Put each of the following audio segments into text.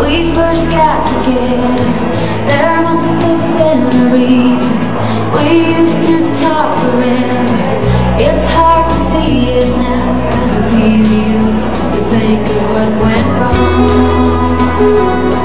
we first got together. There must have been a reason. We used to talk forever. It's hard to see it now Cause it's easier to think of what went wrong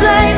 place